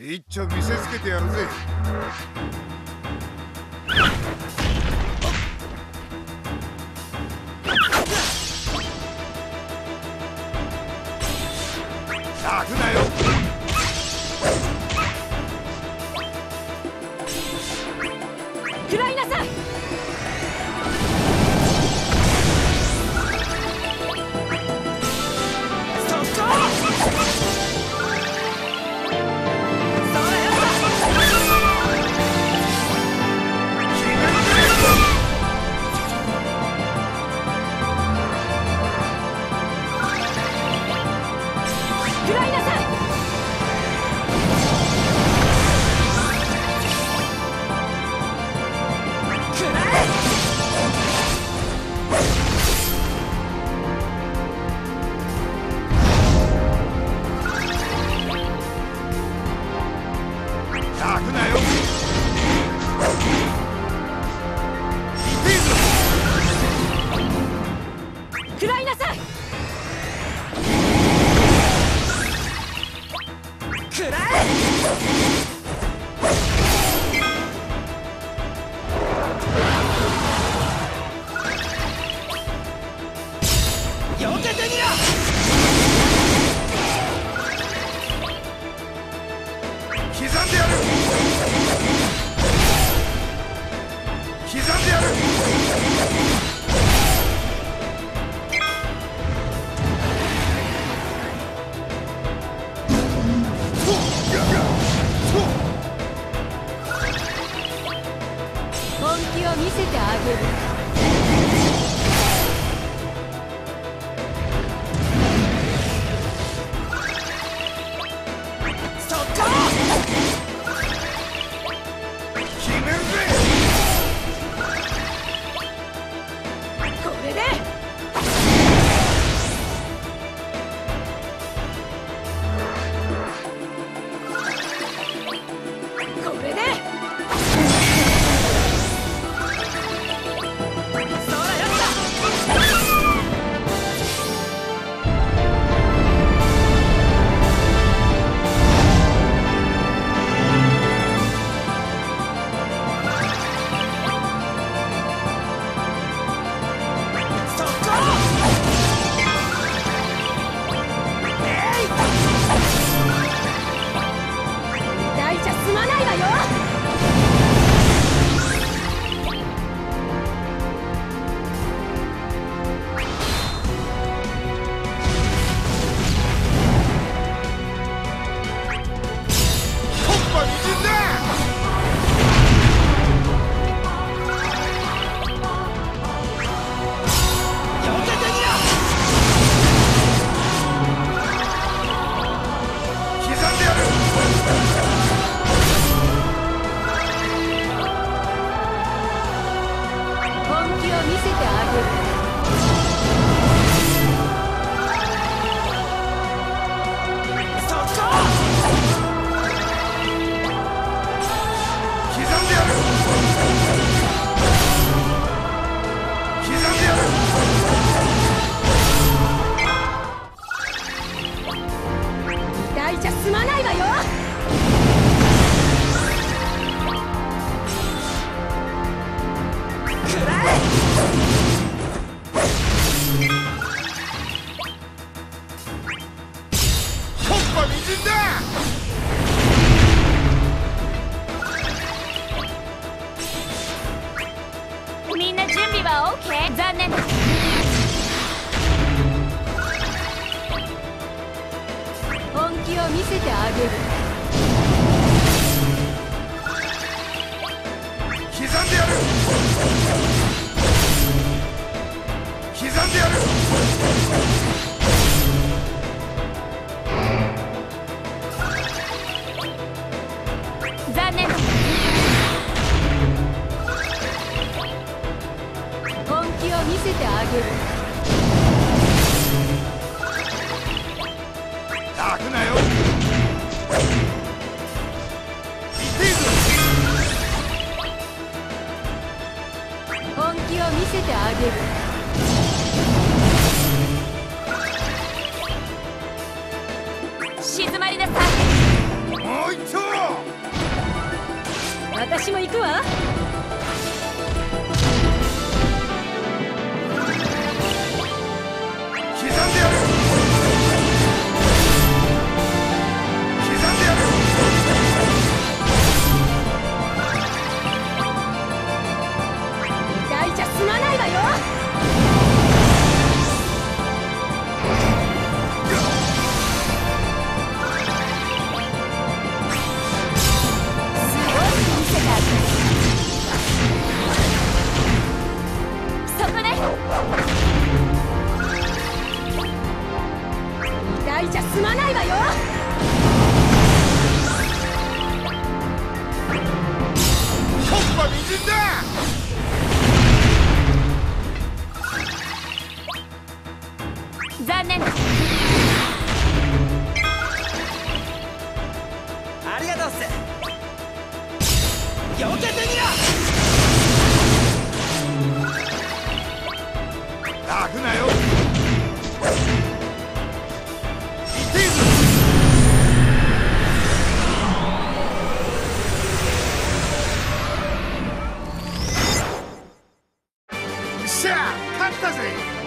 一丁見せつけてやるぜ。楽だけてみろ！刻んでやる！刻んでやる！本気を見せてあげる。残念。本気を見せてあげる。泣くなよ。人だ。残念。ありがとうっす。けてみろ。楽なよ。fantasy.